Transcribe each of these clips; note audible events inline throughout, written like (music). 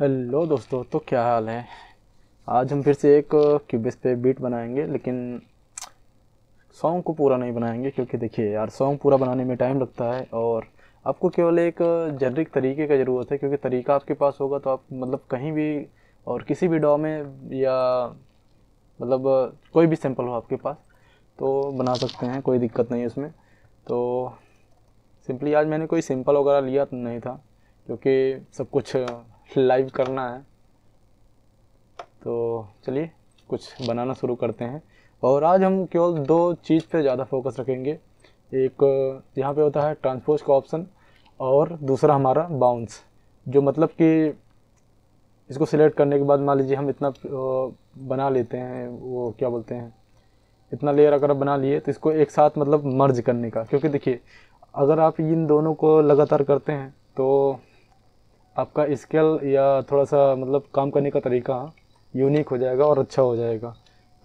Hello दोस्तों तो क्या हाल है? आज हम फिर से एक क्यूबिस पे बीट बनाएँगे, लेकिन सॉन्ग को पूरा नहीं बनाएँगे, क्योंकि देखिए यार सॉन्ग पूरा बनाने में टाइम लगता है और आपको केवल एक जेनरिक तरीके का ज़रूरत है, क्योंकि तरीका आपके पास होगा तो आप मतलब कहीं भी और किसी भी डॉ में या मतलब कोई भी सैंपल हो आपके पास तो बना सकते हैं, कोई दिक्कत नहीं है उसमें। तो सिंपली आज मैंने कोई सिंपल वगैरह लिया तो नहीं था, क्योंकि सब कुछ लाइव करना है। तो चलिए, कुछ बनाना शुरू करते हैं। और आज हम केवल दो चीज़ पे ज़्यादा फोकस रखेंगे। एक, यहाँ पे होता है ट्रांसपोज का ऑप्शन और दूसरा हमारा बाउंस जो मतलब कि इसको सिलेक्ट करने के बाद मान लीजिए हम इतना बना लेते हैं, वो क्या बोलते हैं, इतना लेयर अगर आप बना लिए तो इसको एक साथ मतलब मर्ज करने का। क्योंकि देखिए, अगर आप इन दोनों को लगातार करते हैं तो आपका स्केल या थोड़ा सा मतलब काम करने का तरीका यूनिक हो जाएगा और अच्छा हो जाएगा।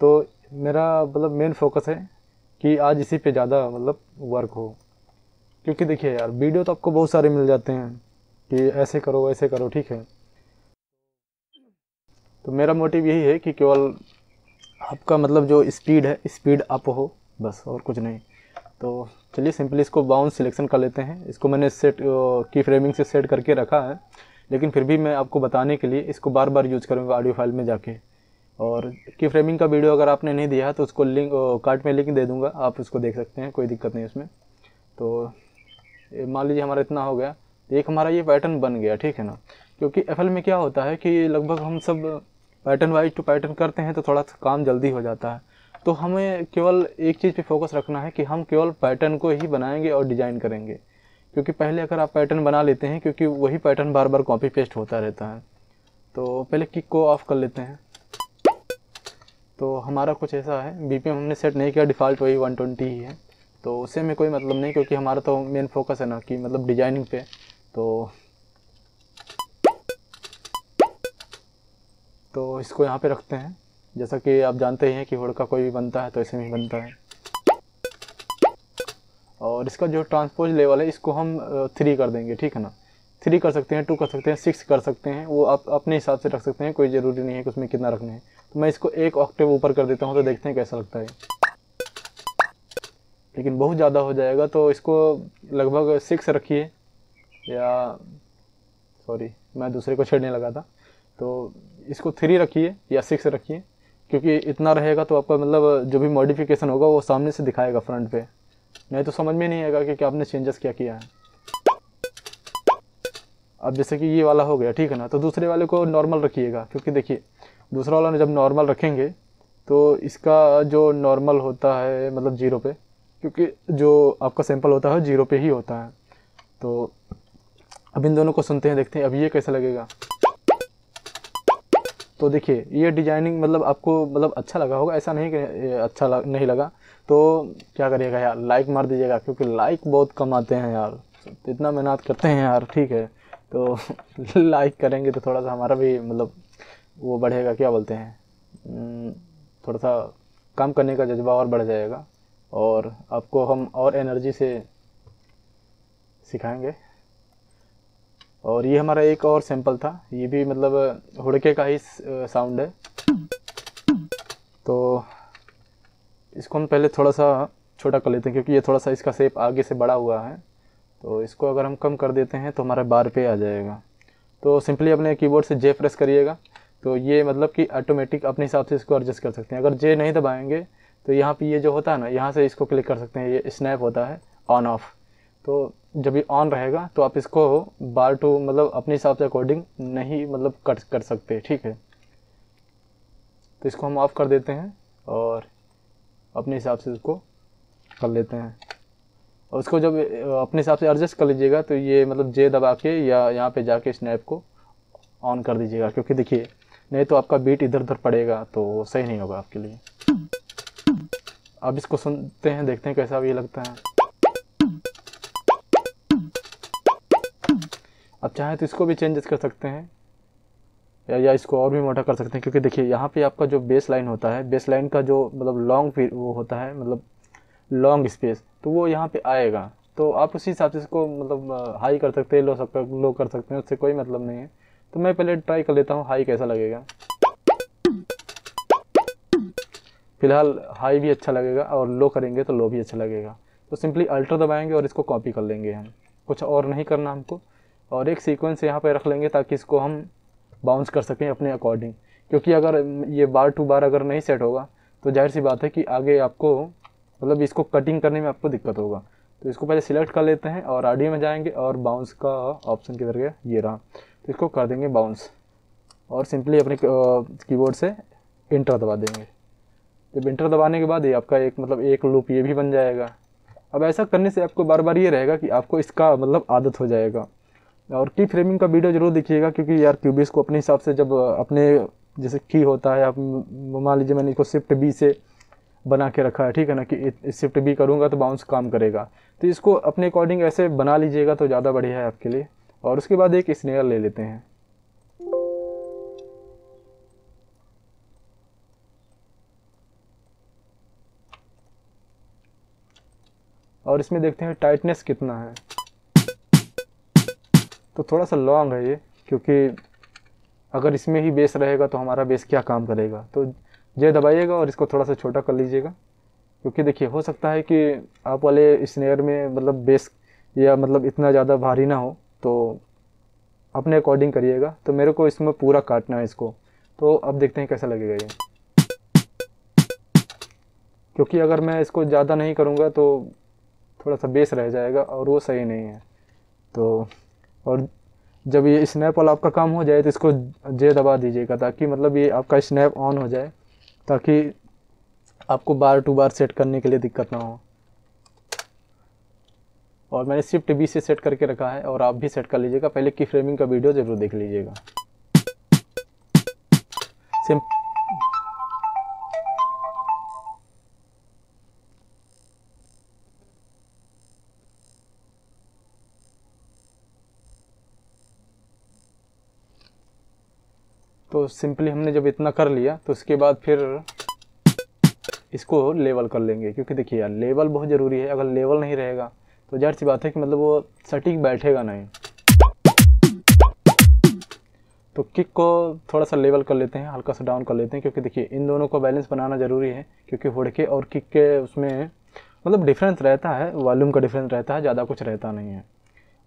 तो मेरा मतलब मेन फोकस है कि आज इसी पे ज़्यादा मतलब वर्क हो। क्योंकि देखिए यार वीडियो तो आपको बहुत सारे मिल जाते हैं कि ऐसे करो, वैसे करो, ठीक है। तो मेरा मोटिव यही है कि केवल आपका मतलब जो स्पीड है स्पीड अप हो, बस और कुछ नहीं। तो चलिए सिंपली इसको बाउंस सिलेक्शन कर लेते हैं। इसको मैंने सेट की फ्रेमिंग से सेट करके रखा है। लेकिन फिर भी मैं आपको बताने के लिए इसको बार बार यूज़ करूँगा ऑडियो फ़ाइल में जाके। और की फ्रेमिंग का वीडियो अगर आपने नहीं दिया तो उसको लिंक कार्ड में लिंक दे दूँगा। आप उसको देख सकते हैं, कोई दिक्कत नहीं उसमें। तो मान लीजिए हमारा इतना हो गया। एक हमारा ये पैटर्न बन गया, ठीक है ना? क्योंकि एफएल में क्या होता है कि लगभग हम सब पैटर्न वाइज टू पैटर्न करते हैं तो थोड़ा सा काम जल्दी हो जाता है। तो हमें केवल एक चीज़ पे फोकस रखना है कि हम केवल पैटर्न को ही बनाएँगे और डिज़ाइन करेंगे। क्योंकि पहले अगर आप पैटर्न बना लेते हैं, क्योंकि वही पैटर्न बार बार कॉपी पेस्ट होता रहता है। तो पहले किक को ऑफ़ कर लेते हैं। तो हमारा कुछ ऐसा है बीपीएम हमने सेट नहीं किया डिफ़ॉल्ट वही 120 ही है। तो उससे में कोई मतलब नहीं, क्योंकि हमारा तो मेन फोकस है ना, कि मतलब डिज़ाइनिंग पे। तो तो इसको यहाँ पे रखते हैं। जैसा कि आप जानते ही हैं कि हुड़का कोई भी बनता है तो ऐसे में ही बनता है। और इसका जो ट्रांसपोज लेवल है, इसको हम थ्री कर देंगे, ठीक है ना? थ्री कर सकते हैं टू कर सकते हैं सिक्स कर सकते हैं, वो आप अपने हिसाब से रख सकते हैं, कोई ज़रूरी नहीं है कि उसमें कितना रखना है। तो मैं इसको एक ऑक्टेव ऊपर कर देता हूँ तो देखते हैं कैसा लगता है। लेकिन बहुत ज़्यादा हो जाएगा तो इसको लगभग सिक्स रखिए। या सॉरी मैं दूसरे को छेड़ने लगा था। तो इसको थ्री रखिए, या सिक्स रखिए, क्योंकि इतना रहेगा तो आपका मतलब जो भी मॉडिफिकेशन होगा, वो सामने से दिखाएगा फ्रंट पे। नहीं तो समझ में नहीं आएगा कि क्या आपने चेंजेस क्या किया है। अब जैसे कि ये वाला हो गया ठीक है ना? तो दूसरे वाले को नॉर्मल रखिएगा क्योंकि देखिए दूसरा वाला जब नॉर्मल रखेंगे तो इसका जो नॉर्मल होता है मतलब ज़ीरो पे क्योंकि जो आपका सैंपल होता है ज़ीरो पे ही होता है। तो अब इन दोनों को सुनते हैं देखते हैं अब ये कैसा लगेगा। तो देखिए ये डिज़ाइनिंग मतलब आपको मतलब अच्छा लगा होगा ऐसा नहीं कि अच्छा लग, नहीं लगा। तो क्या करिएगा यार लाइक मार दीजिएगा क्योंकि लाइक बहुत कम आते हैं यार। तो इतना मेहनत करते हैं यार ठीक है। तो (laughs) लाइक करेंगे तो थोड़ा सा हमारा भी मतलब वो बढ़ेगा क्या बोलते हैं? हम्म, थोड़ा सा काम करने का जज्बा और बढ़ जाएगा। और आपको हम और एनर्जी से सिखाएँगे। और ये हमारा एक और सैंपल था। ये भी मतलब हुड़के का ही साउंड है। तो इसको हम पहले थोड़ा सा छोटा कर लेते हैं, क्योंकि ये थोड़ा सा इसका सेप आगे से बड़ा हुआ है। तो इसको अगर हम कम कर देते हैं तो हमारा बार पे आ जाएगा। तो सिंपली अपने कीबोर्ड से जे प्रेस करिएगा। तो ये मतलब कि ऑटोमेटिक अपने हिसाब से इसको एडजस्ट कर सकते हैं। अगर जे नहीं दबाएँगे तो यहाँ पे ये जो होता है ना, यहाँ से इसको क्लिक कर सकते हैं। ये स्नैप होता है ऑन ऑफ़ तो जब ये ऑन रहेगा तो आप इसको बार टू मतलब अपने हिसाब से अकॉर्डिंग नहीं मतलब कट कर सकते, ठीक है? तो इसको हम ऑफ़ कर देते हैं, और अपने हिसाब से उसको कर लेते हैं। और उसको जब अपने हिसाब से एडजस्ट कर लीजिएगा तो ये मतलब जे दबा के या यहाँ पे जाके स्नैप को ऑन कर दीजिएगा। क्योंकि देखिए, नहीं तो आपका बीट इधर उधर पड़ेगा तो सही नहीं होगा आपके लिए। अब इसको सुनते हैं, देखते हैं कैसा भी लगता है। अब चाहें तो इसको भी चेंजेस कर सकते हैं। या या इसको और भी मोटा कर सकते हैं, क्योंकि देखिए, यहाँ पे आपका जो बेस लाइन होता है बेस लाइन का जो मतलब लॉन्ग वो होता है मतलब लॉन्ग स्पेस तो वो यहाँ पे आएगा। तो आप उसी हिसाब से इसको मतलब हाई कर सकते हैं लो सकते लो कर सकते हैं, उससे कोई मतलब नहीं है। तो मैं पहले ट्राई कर लेता हूँ हाई कैसा लगेगा। फ़िलहाल हाई भी अच्छा लगेगा और लो करेंगे तो लो भी अच्छा लगेगा। तो सिंपली अल्टर दबाएँगे और इसको कॉपी कर लेंगे हम। कुछ और नहीं करना हमको। और एक सीक्वेंस यहाँ पे रख लेंगे ताकि इसको हम बाउंस कर सकें अपने अकॉर्डिंग क्योंकि अगर ये बार टू बार अगर नहीं सेट होगा तो ज़ाहिर सी बात है कि आगे आपको मतलब इसको कटिंग करने में आपको दिक्कत होगा। तो इसको पहले सिलेक्ट कर लेते हैं और ऑडियो में जाएँगे और बाउंस का ऑप्शन किधर गया? ये रहा। तो इसको कर देंगे बाउंस और सिंपली अपने कीबोर्ड से इंटर दबा देंगे। जब इंटर दबाने के बाद ये आपका एक मतलब एक लूप ये भी बन जाएगा। अब ऐसा करने से आपको बार बार ये रहेगा कि आपको इसका मतलब आदत हो जाएगा। और की फ्रेमिंग का वीडियो ज़रूर देखिएगा, क्योंकि यार क्यूबिस को अपने हिसाब से जब अपने जैसे की होता है, आप मान लीजिए मैंने इसको शिफ्ट बी से बना के रखा है, ठीक है ना, कि शिफ्ट बी करूँगा तो बाउंस काम करेगा। तो इसको अपने अकॉर्डिंग ऐसे बना लीजिएगा तो ज़्यादा बढ़िया है आपके लिए। और उसके बाद एक स्नेयर ले लेते हैं। और इसमें देखते हैं टाइटनेस कितना है। तो थोड़ा सा लॉन्ग है ये, क्योंकि अगर इसमें ही बेस रहेगा तो हमारा बेस क्या काम करेगा? तो जे दबाइएगा और इसको थोड़ा सा छोटा कर लीजिएगा। क्योंकि देखिए, हो सकता है कि आप वाले स्नेयर में मतलब बेस या मतलब इतना ज़्यादा भारी ना हो तो अपने अकॉर्डिंग करिएगा। तो मेरे को इसमें पूरा काटना है इसको। तो अब देखते हैं कैसा लगेगा ये। क्योंकि अगर मैं इसको ज़्यादा नहीं करूँगा तो थोड़ा सा बेस रह जाएगा और वो सही नहीं है। तो और जब ये स्नैप वाला आपका काम हो जाए तो इसको जे दबा दीजिएगा ताकि मतलब ये आपका स्नैप ऑन हो जाए, ताकि आपको बार टू बार सेट करने के लिए दिक्कत ना हो। और मैंने शिफ्ट बी से सेट करके रखा है और आप भी सेट कर लीजिएगा। पहले की फ्रेमिंग का वीडियो ज़रूर देख लीजिएगा। सिम तो सिंपली हमने जब इतना कर लिया तो उसके बाद फिर इसको लेवल कर लेंगे। क्योंकि देखिए यार, लेवल बहुत ज़रूरी है। अगर लेवल नहीं रहेगा तो ज़ाहिर सी बात है कि मतलब वो सटीक बैठेगा नहीं। तो किक को थोड़ा सा लेवल कर लेते हैं, हल्का सा डाउन कर लेते हैं। क्योंकि देखिए, इन दोनों को बैलेंस बनाना ज़रूरी है, क्योंकि हुड़के और किक के उसमें मतलब डिफरेंस रहता है वॉल्यूम का डिफरेंस रहता है, ज़्यादा कुछ रहता नहीं है।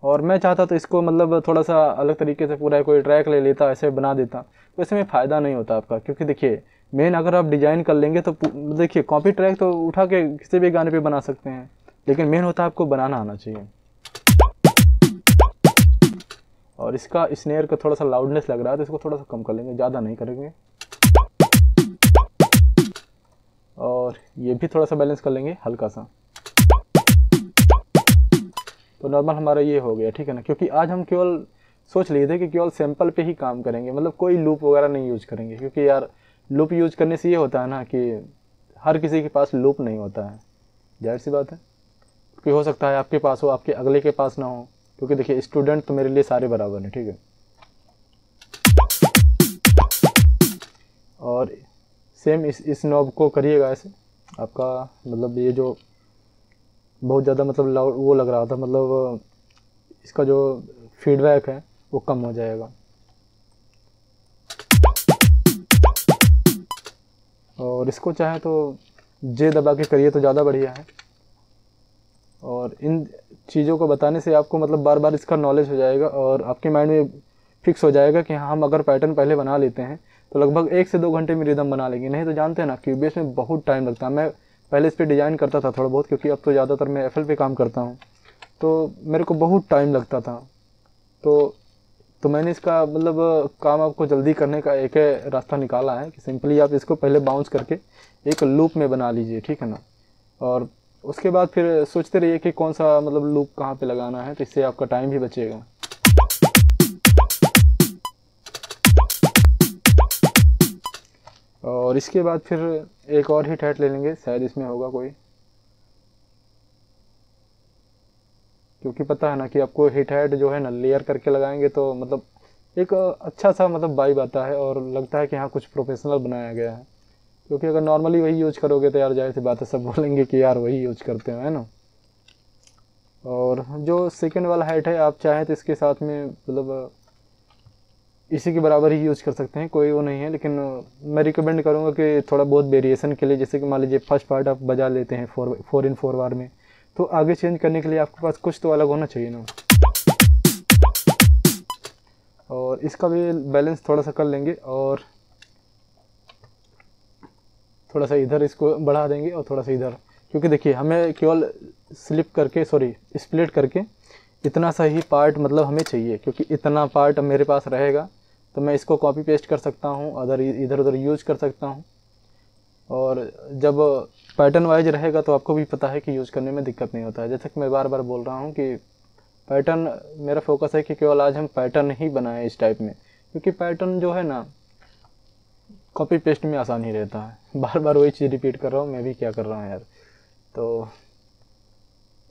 और मैं चाहता तो इसको मतलब थोड़ा सा अलग तरीके से पूरा कोई ट्रैक ले लेता, ऐसे बना देता। तो इसमें फ़ायदा नहीं होता आपका, क्योंकि देखिए मेन अगर आप डिज़ाइन कर लेंगे तो देखिए कॉपी ट्रैक तो उठा के किसी भी गाने पे बना सकते हैं, लेकिन मेन होता है आपको बनाना आना चाहिए। और इसका स्नेयर का थोड़ा सा लाउडनेस लग रहा है तो इसको थोड़ा सा कम कर लेंगे, ज़्यादा नहीं करेंगे। और ये भी थोड़ा सा बैलेंस कर लेंगे, हल्का सा। नॉर्मल हमारा ये हो गया, ठीक है ना? क्योंकि आज हम केवल सोच लिए थे कि केवल सैंपल पे ही काम करेंगे मतलब कोई लूप वगैरह नहीं यूज़ करेंगे, क्योंकि यार लूप यूज़ करने से ये होता है ना कि हर किसी के पास लूप नहीं होता है। ज़ाहिर सी बात है। क्योंकि हो सकता है आपके पास हो, आपके अगले के पास ना हो, क्योंकि देखिए स्टूडेंट तो मेरे लिए सारे बराबर हैं, ठीक है? और सेम इस इस नॉब को करिएगा ऐसे, आपका मतलब ये जो बहुत ज़्यादा मतलब लाउड वो लग रहा था मतलब इसका जो फीडबैक है, वो कम हो जाएगा। और इसको चाहे तो जे दबा के करिए तो ज़्यादा बढ़िया है। और इन चीज़ों को बताने से आपको मतलब बार बार इसका नॉलेज हो जाएगा और आपके माइंड में फिक्स हो जाएगा कि हाँ हम अगर पैटर्न पहले बना लेते हैं तो लगभग एक से दो घंटे में रिदम बना लेंगे। नहीं तो जानते हैं ना, क्यूबीएस में बहुत टाइम लगता है। मैं पहले इस पर डिज़ाइन करता था थोड़ा बहुत, क्योंकि अब तो ज़्यादातर मैं एफएल पे काम करता हूँ। तो मेरे को बहुत टाइम लगता था। तो तो मैंने इसका मतलब काम आपको जल्दी करने का एक है रास्ता निकाला है कि सिंपली आप इसको पहले बाउंस करके एक लूप में बना लीजिए, ठीक है ना? और उसके बाद फिर सोचते रहिए कि कौन सा मतलब लूप कहाँ पे लगाना है तो इससे आपका टाइम भी बचेगा। और इसके बाद फिर एक और ही टैट ले लेंगे, शायद इसमें होगा कोई। क्योंकि पता है ना कि आपको हिट हेड जो है ना लेयर करके लगाएँगे तो मतलब एक अच्छा सा मतलब वाइब आता है और लगता है कि हाँ कुछ प्रोफेशनल बनाया गया है। क्योंकि अगर नॉर्मली वही यूज़ करोगे तो यार ज़ाहिर सी बात है, सब बोलेंगे कि यार वही यूज़ करते हो, है ना? और जो सेकंड वाला हेड है, आप चाहें तो इसके साथ में मतलब इसी के बराबर ही यूज़ कर सकते हैं, कोई वो नहीं है, लेकिन मैं रिकमेंड करूँगा कि थोड़ा बहुत वेरिएशन के लिए, जैसे कि मान लीजिए फ़र्स्ट पार्ट आप बजा लेते हैं four four in four bar में तो आगे चेंज करने के लिए आपके पास कुछ तो अलग होना चाहिए ना। और इसका भी बैलेंस थोड़ा सा कर लेंगे और थोड़ा सा इधर इसको बढ़ा देंगे और थोड़ा सा इधर, क्योंकि देखिए, हमें केवल स्लिप करके सॉरी स्प्लिट करके इतना सा ही पार्ट मतलब हमें चाहिए, क्योंकि इतना पार्ट मेरे पास रहेगा तो मैं इसको कॉपी पेस्ट कर सकता हूँ, अदर इधर उधर यूज़ कर सकता हूँ। और जब पैटर्न वाइज रहेगा तो आपको भी पता है कि यूज़ करने में दिक्कत नहीं होता है। जैसे कि मैं बार बार बोल रहा हूँ कि पैटर्न मेरा फोकस है कि केवल आज हम पैटर्न ही बनाएँ इस टाइप में, क्योंकि पैटर्न जो है ना कॉपी पेस्ट में आसान ही रहता है। बार बार वही चीज़ रिपीट कर रहा हूँ, मैं भी क्या कर रहा हूँ यार। तो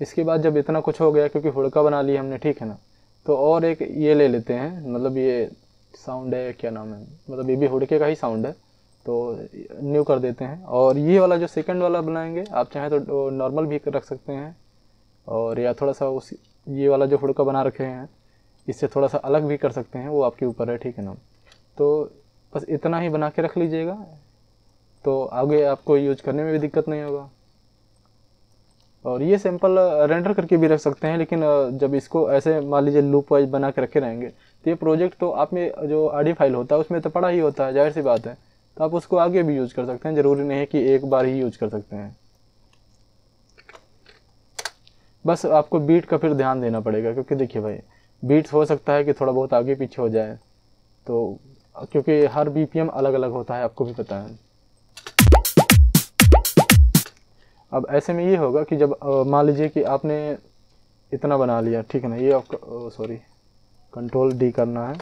इसके बाद जब इतना कुछ हो गया क्योंकि हुड़का बना लिया हमने, ठीक है ना? तो और एक ये ले लेते हैं मतलब ये साउंड है, क्या नाम है? मतलब ये भी हुड़के का ही साउंड है तो न्यू कर देते हैं। और ये वाला जो सेकंड वाला बनाएँगे, आप चाहें तो नॉर्मल भी रख सकते हैं। और या थोड़ा सा उस, ये वाला जो हुड़का बना रखे हैं, इससे थोड़ा सा अलग भी कर सकते हैं, वो आपके ऊपर है, ठीक है ना? तो बस इतना ही बना के रख लीजिएगा। तो आगे आपको यूज़ करने में भी दिक्कत नहीं होगा। और ये सैंपल रेंडर करके भी रख सकते हैं, लेकिन जब इसको ऐसे मान लीजिए लूप वाइज बना के रखे रहेंगे तो ये प्रोजेक्ट तो आप में, जो ऑडियो फ़ाइल होता है, उसमें तो पड़ा ही होता है, ज़ाहिर सी बात है। तो आप उसको आगे भी यूज़ कर सकते हैं, ज़रूरी नहीं है कि एक बार ही यूज़ कर सकते हैं। बस आपको बीट का फिर ध्यान देना पड़ेगा, क्योंकि देखिए भाई बीट्स हो सकता है कि थोड़ा बहुत आगे पीछे हो जाए तो क्योंकि हर बीपीएम अलग अलग होता है, आपको भी पता है। अब ऐसे में ये होगा कि जब मान लीजिए कि आपने इतना बना लिया, ठीक है ना, ये आपका सॉरी कंट्रोल डी करना है।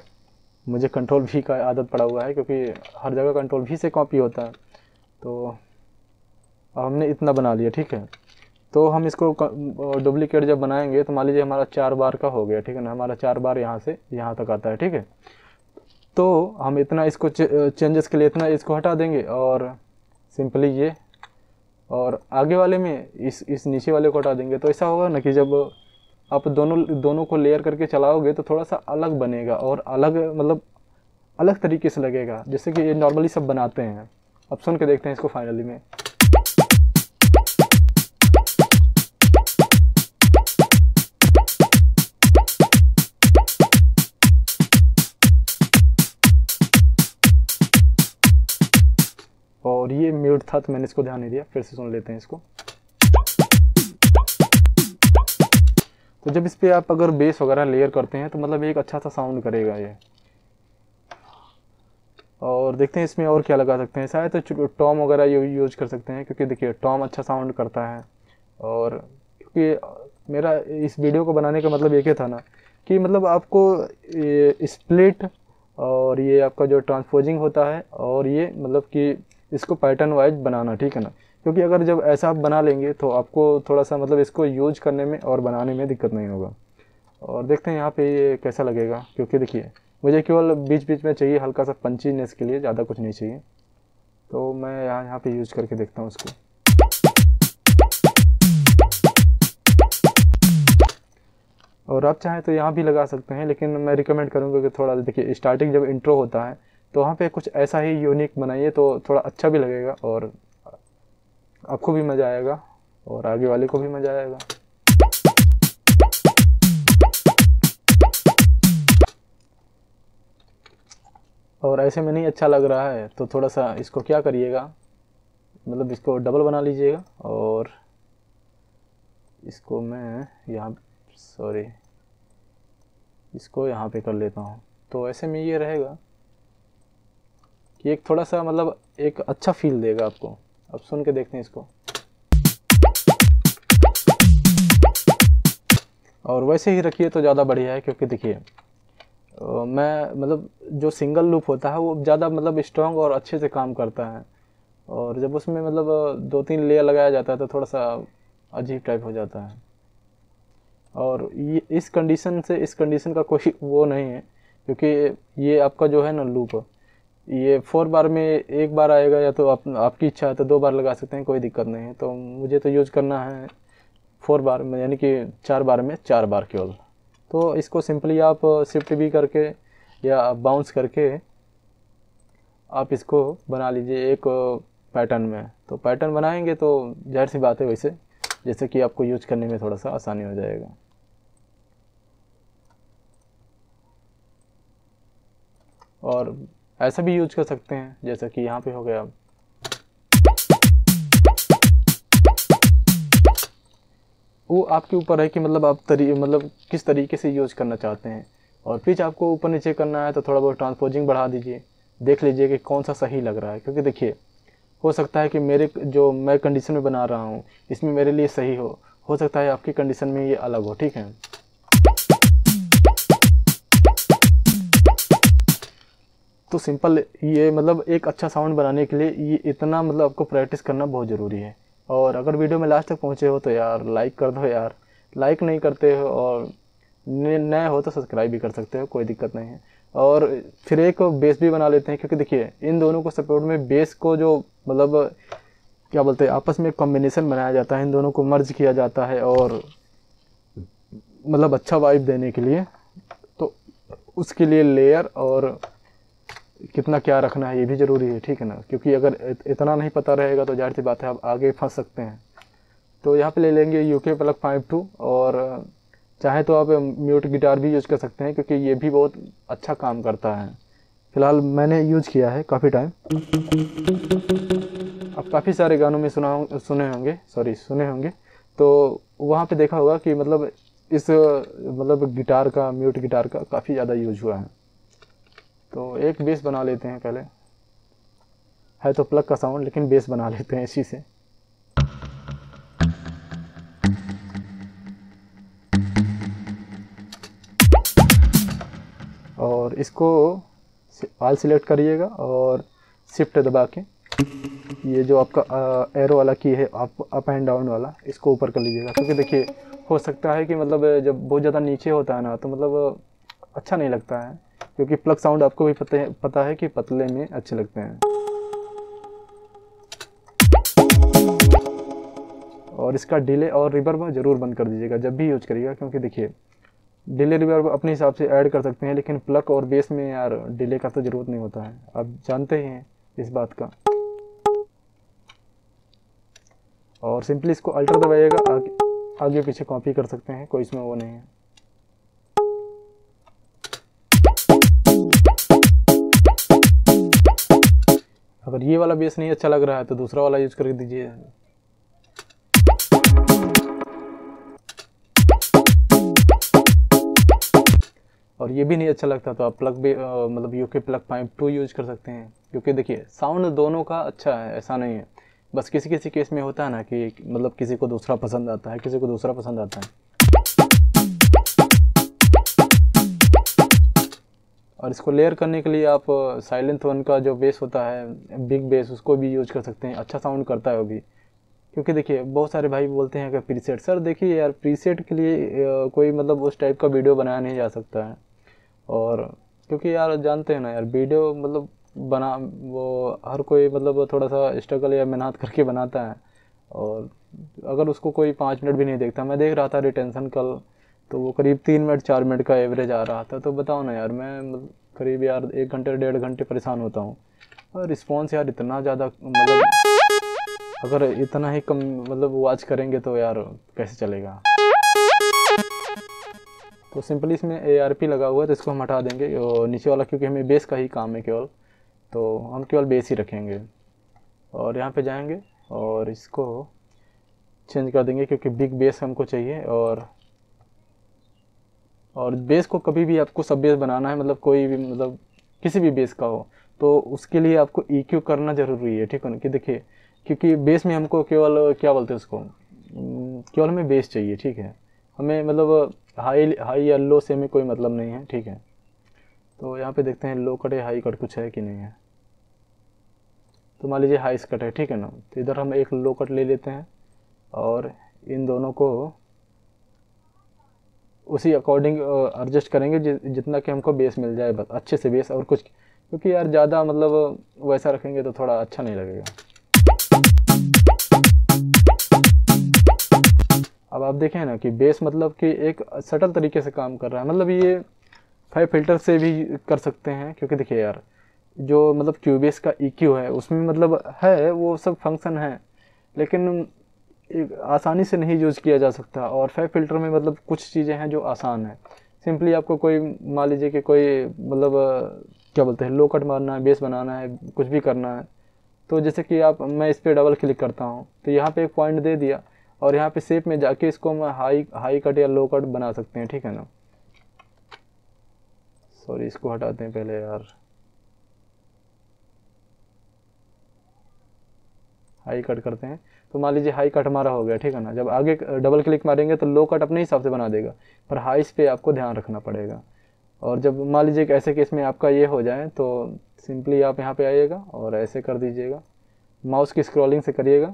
मुझे कंट्रोल भी का आदत पड़ा हुआ है क्योंकि हर जगह कंट्रोल भी से कॉपी होता है। तो अब हमने इतना बना लिया, ठीक है। तो हम इसको डुप्लीकेट जब बनाएँगे तो मान लीजिए हमारा चार बार का हो गया, ठीक है ना, हमारा चार बार यहाँ से यहाँ तक आता है, ठीक है। तो हम इतना इसको चेंजेस के लिए इतना इसको हटा देंगे और सिंपली ये और आगे वाले में इस इस नीचे वाले को हटा देंगे। तो ऐसा होगा ना कि जब आप दोनों दोनों को लेयर करके चलाओगे तो थोड़ा सा अलग बनेगा और अलग मतलब अलग तरीके से लगेगा। जैसे कि ये नॉर्मली सब बनाते हैं। अब सुन के देखते हैं इसको फाइनली में। और ये म्यूट था तो मैंने इसको ध्यान नहीं दिया। फिर से सुन लेते हैं इसको। तो जब इस पर आप अगर बेस वगैरह लेयर करते हैं तो मतलब एक अच्छा सा साउंड करेगा ये। और देखते हैं इसमें और क्या लगा सकते हैं। शायद तो टॉम वगैरह यूज़ कर सकते हैं, क्योंकि देखिए टॉम अच्छा साउंड करता है। और क्योंकि मेरा इस वीडियो को बनाने का मतलब एक ही था ना, कि मतलब आपको ये स्प्लिट और ये आपका जो ट्रांसपोजिंग होता है, और ये मतलब कि इसको पैटर्न वाइज बनाना, ठीक है ना? क्योंकि अगर जब ऐसा आप बना लेंगे तो आपको थोड़ा सा मतलब इसको यूज़ करने में और बनाने में दिक्कत नहीं होगा। और देखते हैं यहाँ पे ये कैसा लगेगा, क्योंकि देखिए, मुझे केवल बीच बीच में चाहिए हल्का सा पंचीनेस के लिए, ज़्यादा कुछ नहीं चाहिए। तो मैं यहाँ यहाँ पे यूज़ करके देखता हूँ उसको और आप चाहें तो यहाँ भी लगा सकते हैं, लेकिन मैं रिकमेंड करूँगा कि थोड़ा, देखिए स्टार्टिंग जब इंट्रो होता है तो वहाँ पे कुछ ऐसा ही यूनिक बनाइए तो थोड़ा अच्छा भी लगेगा और आपको भी मज़ा आएगा और आगे वाले को भी मज़ा आएगा। और ऐसे में नहीं अच्छा लग रहा है तो थोड़ा सा इसको क्या करिएगा? मतलब इसको डबल बना लीजिएगा और इसको मैं यहाँ सॉरी इसको यहाँ पे कर लेता हूँ। तो ऐसे में ये रहेगा। कि एक थोड़ा सा मतलब एक अच्छा फील देगा आपको। अब सुन के देखते हैं इसको। और वैसे ही रखिए तो ज़्यादा बढ़िया है, क्योंकि देखिए मैं मतलब जो सिंगल लूप होता है, वो ज़्यादा मतलब स्ट्रॉन्ग और अच्छे से काम करता है। और जब उसमें मतलब दो तीन लेयर लगाया जाता है तो थोड़ा सा अजीब टाइप हो जाता है। और ये, इस कंडीशन से, इस कंडीशन का कोई वो नहीं है, क्योंकि ये आपका जो है ना लूप ये फोर बार में एक बार आएगा या तो आप, आपकी इच्छा है तो दो बार लगा सकते हैं कोई दिक्कत नहीं है। तो मुझे तो यूज़ करना है फोर बार में यानी कि चार बार में चार बार केवल तो इसको सिंपली आप शिफ्ट भी करके या बाउंस करके आप इसको बना लीजिए एक पैटर्न में। तो पैटर्न बनाएँगे तो ज़ाहिर सी बात है वैसे जैसे कि आपको यूज़ करने में थोड़ा सा आसानी हो जाएगा। और ऐसा भी यूज़ कर सकते हैं, जैसा कि यहाँ पे हो गया। वो आपके ऊपर है कि मतलब आप तरी मतलब किस तरीके से यूज़ करना चाहते हैं। और पिच आपको ऊपर नीचे करना है तो थोड़ा बहुत ट्रांसपोजिंग बढ़ा दीजिए। देख लीजिए कि कौन सा सही लग रहा है, क्योंकि देखिए, हो सकता है कि मेरे जो मैं कंडीशन में बना रहा हूँ, इसमें मेरे लिए सही हो। हो सकता है आपकी कंडीशन में ये अलग हो, ठीक है? तो सिंपल ये मतलब एक अच्छा साउंड बनाने के लिए ये इतना मतलब आपको प्रैक्टिस करना बहुत ज़रूरी है। और अगर वीडियो में लास्ट तक पहुँचे हो तो यार लाइक कर दो यार। लाइक नहीं करते हो और नए हो तो सब्सक्राइब भी कर सकते हो, कोई दिक्कत नहीं है। और फिर एक बेस भी बना लेते हैं, क्योंकि देखिए, इन दोनों को सपोर्ट में बेस को जो मतलब क्या बोलते हैं, आपस में कॉम्बिनेशन बनाया जाता है, इन दोनों को मर्ज किया जाता है और मतलब अच्छा वाइब देने के लिए तो उसके लिए लेयर और कितना क्या रखना है, ये भी ज़रूरी है, ठीक है ना? क्योंकि अगर इतना नहीं पता रहेगा तो ज़ाहिर सी बात है, आप आगे फंस सकते हैं। तो यहाँ पे ले लेंगे यू के प्लग फाइव टू और, चाहे तो आप म्यूट गिटार भी यूज़ कर सकते हैं, क्योंकि ये भी बहुत अच्छा काम करता है। फ़िलहाल मैंने यूज़ किया है काफ़ी टाइम अब काफ़ी सारे गानों में सुना सुने होंगे सॉरी सुने होंगे। तो वहाँ पे देखा होगा कि मतलब इस मतलब गिटार का म्यूट गिटार का काफ़ी ज़्यादा यूज़ हुआ है। तो एक बेस बना लेते हैं पहले। है तो प्लग का साउंड लेकिन बेस बना लेते हैं इसी से। और इसको ऑल सिलेक्ट करिएगा और शिफ्ट दबा के ये जो आपका एरो वाला की है अप अप एंड डाउन वाला, इसको ऊपर कर लीजिएगा। क्योंकि देखिए, हो सकता है कि मतलब जब बहुत ज़्यादा नीचे होता है ना तो मतलब अच्छा नहीं लगता है। क्योंकि प्लग साउंड आपको भी पता है पता है कि पतले में अच्छे लगते हैं। और इसका डिले और रिवर्ब ज़रूर बंद कर दीजिएगा, जब भी यूज़ करिएगा, क्योंकि देखिए डिले रिवर्ब अपने हिसाब से ऐड कर सकते हैं, लेकिन प्लग और बेस में यार डिले का तो ज़रूरत नहीं होता है। आप जानते ही हैं इस बात का। और सिंपली इसको अल्टर दबाइएगा, आगे आगे पीछे कॉपी कर सकते हैं, कोई इसमें वो नहीं है। अगर ये वाला बेस नहीं अच्छा लग रहा है तो दूसरा वाला यूज़ कर दीजिए। और ये भी नहीं अच्छा लगता तो आप प्लग भी मतलब यू के प्लग पाइप टू यूज़ कर सकते हैं। क्योंकि देखिए साउंड दोनों का अच्छा है, ऐसा नहीं है। बस किसी किसी केस में होता है ना कि मतलब किसी को दूसरा पसंद आता है, किसी को दूसरा पसंद आता है। और इसको लेयर करने के लिए आप साइलेंट वन का जो बेस होता है बिग बेस उसको भी यूज़ कर सकते हैं। अच्छा साउंड करता है वो भी। क्योंकि देखिए, बहुत सारे भाई बोलते हैं कि प्रीसेट सर, देखिए यार प्रीसेट के लिए कोई मतलब उस टाइप का वीडियो बनाया नहीं जा सकता है। और क्योंकि यार, जानते हैं ना यार वीडियो मतलब बना, वो हर कोई मतलब थोड़ा सा स्ट्रगल या मेहनत करके बनाता है। और अगर उसको कोई पाँच मिनट भी नहीं देखता, मैं देख रहा था रिटेंशन कल। तो वो करीब तीन मिनट, चार मिनट का एवरेज आ रहा था। तो बताओ ना यार, मैं मतलब करीब यार एक घंटे, डेढ़ घंटे परेशान होता हूँ। और रिस्पॉन्स यार इतना ज़्यादा मतलब अगर इतना ही कम मतलब वॉच करेंगे तो यार कैसे चलेगा? तो सिंपली इसमें ए आर पी लगा हुआ है तो इसको हम हटा देंगे। और नीचे वाला क्योंकि हमें बेस का ही काम है केवल तो हम केवल बेस ही रखेंगे। और यहाँ पे जाएँगे और इसको चेंज कर देंगे क्योंकि बिग बेस हमको चाहिए। और और बेस को कभी भी आपको सब बेस बनाना है मतलब कोई भी मतलब किसी भी बेस का हो तो उसके लिए आपको ई e करना ज़रूरी है, ठीक है ना? कि देखिए, क्योंकि बेस में हमको केवल, क्या बोलते हैं उसको? केवल हमें बेस चाहिए, ठीक है? हमें मतलब हाई हाई या लो से हमें कोई मतलब नहीं है, ठीक है? तो यहाँ पे देखते हैं लो कट या हाई कट कुछ है कि नहीं है? तो मान लीजिए हाई कट है, ठीक है ना? तो इधर हम एक लो कट ले लेते हैं और इन दोनों को उसी अकॉर्डिंग एडजस्ट करेंगे जितना कि हमको बेस मिल जाए, बस अच्छे से बेस और कुछ, क्योंकि यार ज़्यादा मतलब वैसा रखेंगे तो थोड़ा अच्छा नहीं लगेगा। अब आप देखें ना कि बेस मतलब कि एक सटल तरीके से काम कर रहा है। मतलब ये फाइव फ़िल्टर से भी कर सकते हैं, क्योंकि देखिए यार, जो मतलब क्यूबेस का ई e है, उसमें मतलब है, वो सब फ़ंक्शन है, लेकिन आसानी से नहीं यूज़ किया जा सकता। और फाइव फ़िल्टर में मतलब कुछ चीज़ें हैं जो आसान है। सिंपली आपको कोई, मान लीजिए कि कोई मतलब क्या बोलते हैं लो कट मारना है बेस बनाना है, कुछ भी करना है। तो जैसे कि आप, मैं इस पर डबल क्लिक करता हूँ। तो यहाँ पे एक पॉइंट दे दिया। और यहाँ पे सेप में जाके इसको हम हाई हाई कट या लो कट बना सकते हैं, ठीक है ना? सॉरी इसको हटाते हैं पहले यार। हाई कट करते हैं। तो मान लीजिए हाई कट हमारा हो गया, ठीक है ना? जब आगे डबल क्लिक मारेंगे तो लो कट अपने हिसाब से बना देगा, पर हाई पे आपको ध्यान रखना पड़ेगा। और जब मान लीजिए ऐसे केस में आपका ये हो जाए तो सिंपली आप यहाँ पे आइएगा और ऐसे कर दीजिएगा। माउस की स्क्रॉलिंग से करिएगा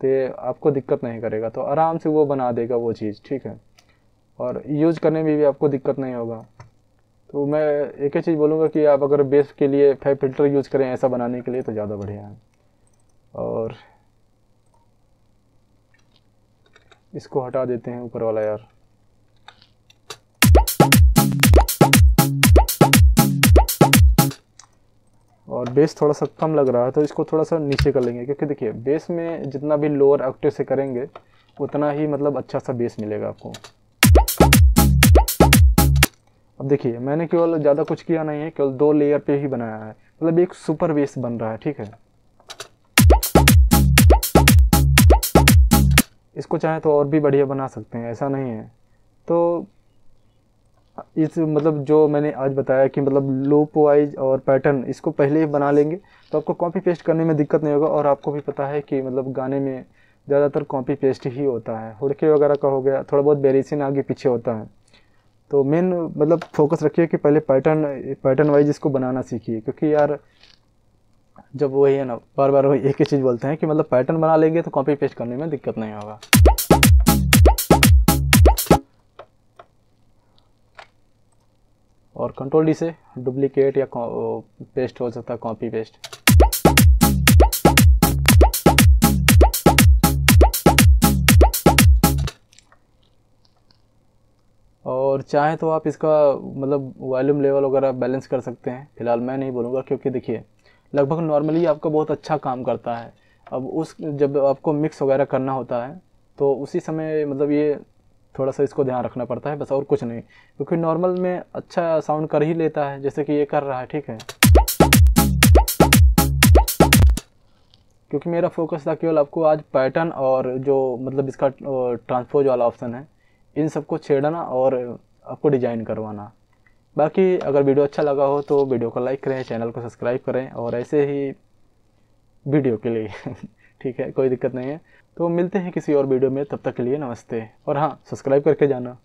तो आपको दिक्कत नहीं करेगा। तो आराम से वो बना देगा वो चीज़, ठीक है? और यूज़ करने में भी आपको दिक्कत नहीं होगा। तो मैं एक ही चीज़ बोलूँगा कि आप अगर बेस के लिए फाइव फ़िल्टर यूज़ करें ऐसा बनाने के लिए तो ज़्यादा बढ़िया है। और इसको हटा देते हैं ऊपर वाला यार। और बेस थोड़ा सा कम लग रहा है तो इसको थोड़ा सा नीचे कर लेंगे, क्योंकि देखिए बेस में जितना भी लोअर ऑक्टेव से करेंगे, उतना ही मतलब अच्छा सा बेस मिलेगा आपको। अब देखिए, मैंने केवल ज़्यादा कुछ किया नहीं है, केवल दो लेयर पे ही बनाया है। मतलब एक सुपर बेस बन रहा है, ठीक है? इसको चाहे तो और भी बढ़िया बना सकते हैं, ऐसा नहीं है। तो इस मतलब जो मैंने आज बताया कि मतलब लूप वाइज और पैटर्न इसको पहले ही बना लेंगे तो आपको कॉपी पेस्ट करने में दिक्कत नहीं होगा और आपको भी पता है कि मतलब गाने में ज़्यादातर कॉपी पेस्ट ही होता है। हुड़के वगैरह का हो गया, थोड़ा बहुत वेरिएशन आगे पीछे होता है। तो मेन मतलब फोकस रखिए कि पहले पैटर्न पैटर्न वाइज इसको बनाना सीखिए, क्योंकि यार जब वही है ना बार बार वही एक ही चीज़ बोलते हैं कि मतलब पैटर्न बना लेंगे तो कॉपी पेस्ट करने में दिक्कत नहीं होगा। और कंट्रोल डी से डुप्लीकेट या पेस्ट हो सकता है कॉपी पेस्ट और चाहे तो आप इसका मतलब वॉल्यूम लेवल वगैरह बैलेंस कर सकते हैं। फ़िलहाल मैं नहीं बोलूँगा क्योंकि देखिए लगभग नॉर्मली आपका बहुत अच्छा काम करता है। अब उस, जब आपको मिक्स वगैरह करना होता है तो उसी समय मतलब ये थोड़ा सा इसको ध्यान रखना पड़ता है, बस और कुछ नहीं। क्योंकि नॉर्मल में अच्छा साउंड कर ही लेता है, जैसे कि ये कर रहा है, ठीक है? क्योंकि मेरा फोकस था केवल आपको आज पैटर्न और जो मतलब इसका ट्रांसपोज वाला ऑप्शन है, इन सबको छेड़ना और आपको डिज़ाइन करवाना। बाकी अगर वीडियो अच्छा लगा हो तो वीडियो को लाइक करें, चैनल को सब्सक्राइब करें और ऐसे ही वीडियो के लिए। (laughs) ठीक है, कोई दिक्कत नहीं है। तो मिलते हैं किसी और वीडियो में, तब तक के लिए नमस्ते। और हाँ सब्सक्राइब करके जाना।